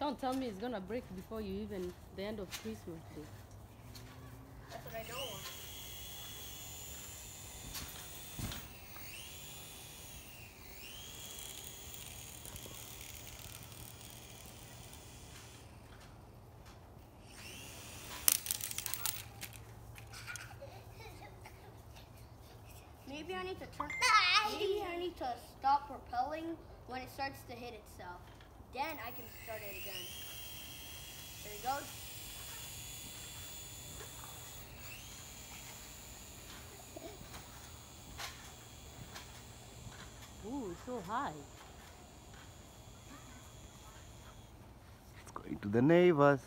Don't tell me it's gonna break before you even the end of Christmas Day. That's what I don't want. Maybe I need to turn. Maybe I need to stop propelling when it starts to hit itself. Then I can start it again. There it goes. Ooh, it's so high. It's going to the neighbors.